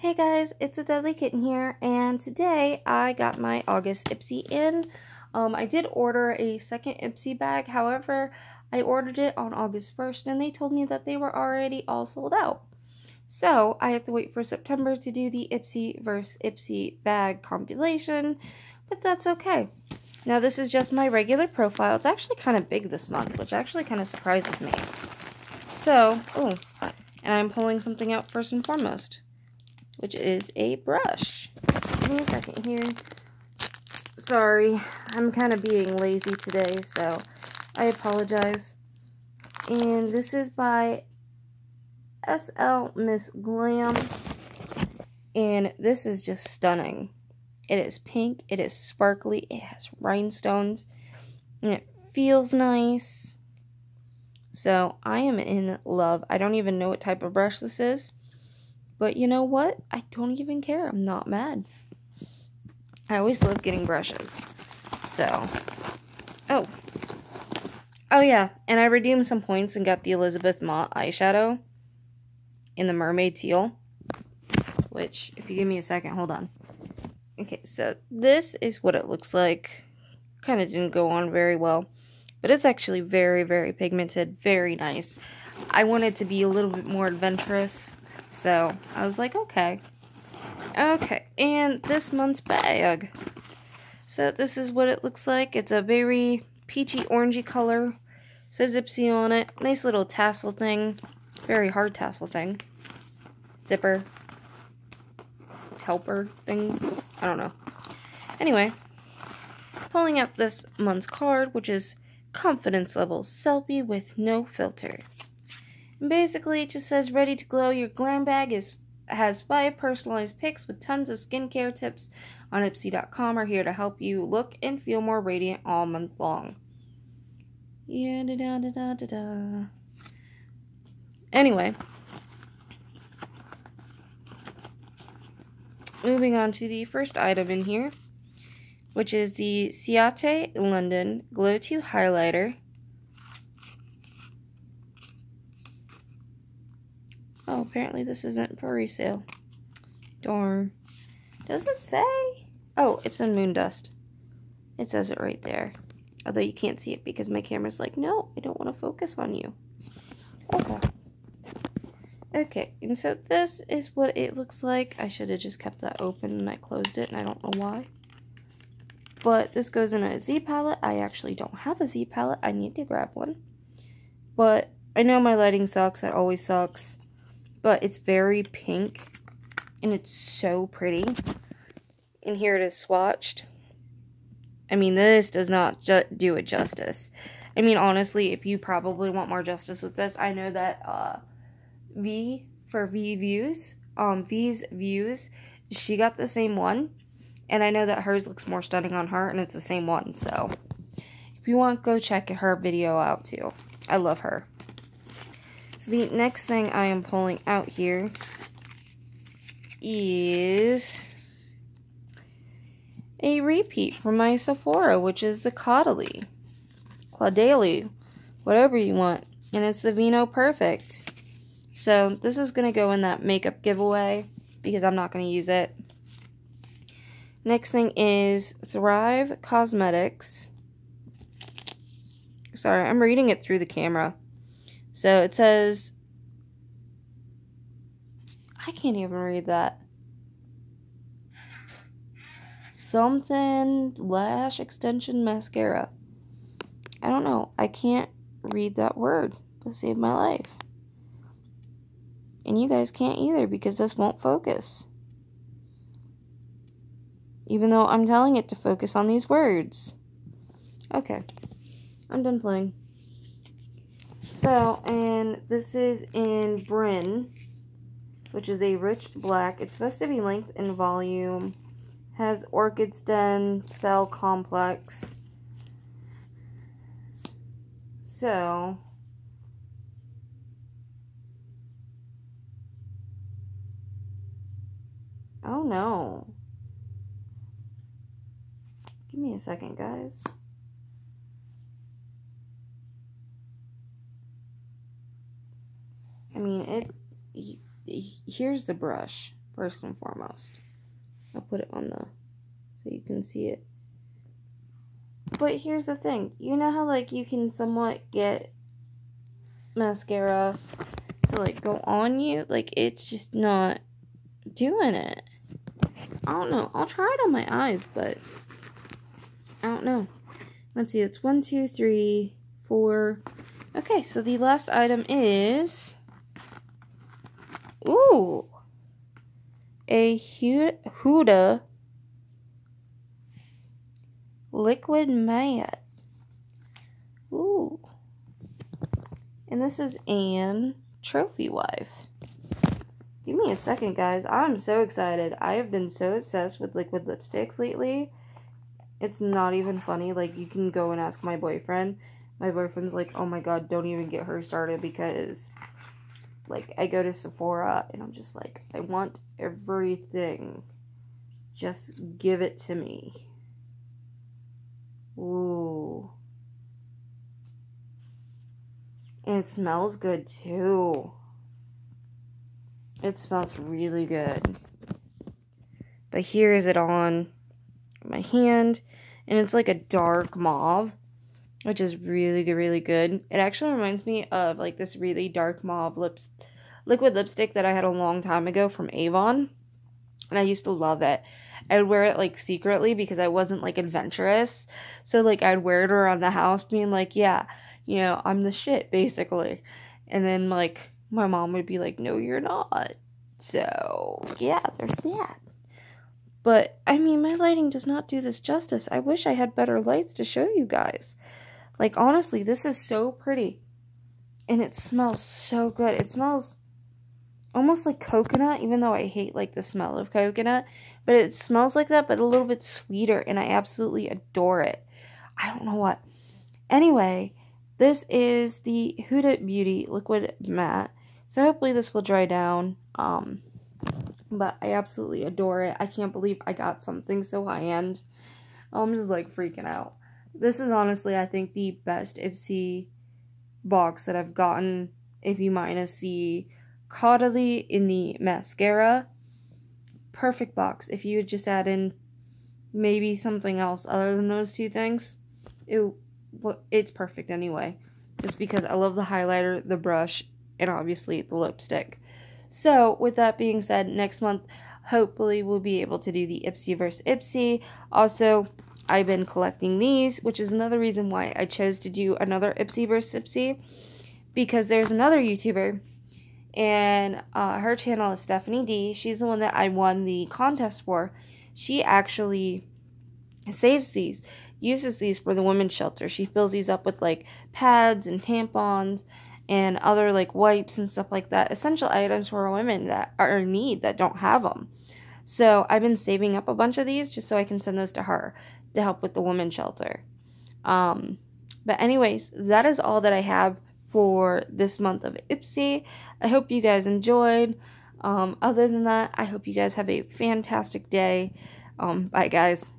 Hey guys, it's a Deadly Kitten here, and today I got my August Ipsy in. Um, I did order a second Ipsy bag, however, I ordered it on August 1st, and they told me that they were already all sold out. So, I have to wait for September to do the Ipsy vs. Ipsy bag compilation, but that's okay. Now, this is just my regular profile. It's actually kind of big this month, which actually kind of surprises me. So, oh, and I'm pulling something out first and foremost which is a brush. Give me a second here. Sorry, I'm kind of being lazy today, so I apologize. And this is by SL Miss Glam. And this is just stunning. It is pink, it is sparkly, it has rhinestones, and it feels nice. So I am in love. I don't even know what type of brush this is. But you know what? I don't even care. I'm not mad. I always love getting brushes. So, oh. Oh yeah, and I redeemed some points and got the Elizabeth Mott eyeshadow in the mermaid teal. Which, if you give me a second, hold on. Okay, so this is what it looks like. Kind of didn't go on very well. But it's actually very, very pigmented. Very nice. I wanted to be a little bit more adventurous. So I was like, okay. Okay, and this month's bag. So this is what it looks like. It's a very peachy orangey color. Says Ipsy on it. Nice little tassel thing. Very hard tassel thing. Zipper. Helper thing. I don't know. Anyway, pulling out this month's card, which is Confidence Level Selfie with No Filter. Basically, it just says ready to glow. Your glam bag is has five personalized pics with tons of skincare tips on Ipsy.com are here to help you look and feel more radiant all month long. Yeah, da da da da da da. Anyway, moving on to the first item in here, which is the Ciate London Glow-To Highlighter Oh, apparently this isn't for resale. Darn. Does it say? Oh, it's in moon dust. It says it right there. Although you can't see it because my camera's like, no, I don't want to focus on you. Okay. Okay, and so this is what it looks like. I should have just kept that open and I closed it and I don't know why. But this goes in a Z palette. I actually don't have a Z palette. I need to grab one. But I know my lighting sucks. It always sucks but it's very pink and it's so pretty. And here it is swatched. I mean, this does not do it justice. I mean, honestly, if you probably want more justice with this, I know that uh, V for V views, um, V's views, she got the same one, and I know that hers looks more stunning on her, and it's the same one. So, if you want, go check her video out too. I love her. The next thing I am pulling out here is a repeat from my Sephora, which is the Caudalie. Claudalie, whatever you want. And it's the Vino Perfect. So this is going to go in that makeup giveaway because I'm not going to use it. Next thing is Thrive Cosmetics. Sorry, I'm reading it through the camera. So it says, I can't even read that. Something lash extension mascara. I don't know. I can't read that word to save my life. And you guys can't either because this won't focus. Even though I'm telling it to focus on these words. Okay. I'm done playing. So, and this is in Brynn, which is a rich black. It's supposed to be length and volume. Has orchid stem, cell complex. So, oh no. Give me a second, guys. I mean, it. Here's the brush. first and foremost. I'll put it on the so you can see it. But here's the thing. You know how like you can somewhat get mascara to like go on you? Like it's just not doing it. I don't know. I'll try it on my eyes, but I don't know. Let's see. It's one, two, three, four. Okay, so the last item is ooh a Huda liquid matte. Ooh. And this is Anne Trophy Wife. Give me a second, guys. I'm so excited. I have been so obsessed with liquid lipsticks lately. It's not even funny. Like, you can go and ask my boyfriend. My boyfriend's like, oh my god, don't even get her started because, like, I go to Sephora and I'm just like, I want everything. Just give it to me. Ooh. And it smells good too. It smells really good. But here is it on my hand. And it's like a dark mauve. Which is really really good. It actually reminds me of like this really dark mauve lips liquid lipstick that I had a long time ago from Avon. And I used to love it. I'd wear it like secretly because I wasn't like adventurous. So like I'd wear it around the house being like, yeah, you know, I'm the shit basically. And then like my mom would be like, "No, you're not." So, yeah, there's that. But I mean, my lighting does not do this justice. I wish I had better lights to show you guys. Like honestly, this is so pretty. And it smells so good. It smells almost like coconut, even though I hate like the smell of coconut. But it smells like that, but a little bit sweeter, and I absolutely adore it. I don't know what. Anyway, this is the Huda Beauty Liquid Matte. So hopefully this will dry down. Um, but I absolutely adore it. I can't believe I got something so high-end. I'm just like freaking out. This is honestly, I think, the best Ipsy box that I've gotten if you minus the Caudalie in the mascara. Perfect box. If you would just add in maybe something else other than those two things, it it's perfect anyway. Just because I love the highlighter, the brush, and obviously the lipstick. So, with that being said, next month, hopefully, we'll be able to do the Ipsy vs. Ipsy. Also, I've been collecting these, which is another reason why I chose to do another Ipsy vs. Ipsy. Because there's another YouTuber and uh, her channel is Stephanie D. She's the one that I won the contest for. She actually saves these, uses these for the women's shelter. She fills these up with like pads and tampons and other like wipes and stuff like that. Essential items for women that are in need that don't have them. So I've been saving up a bunch of these just so I can send those to her to help with the women's shelter. Um, but anyways, that is all that I have for this month of Ipsy. I hope you guys enjoyed. Um, other than that, I hope you guys have a fantastic day. Um, bye, guys.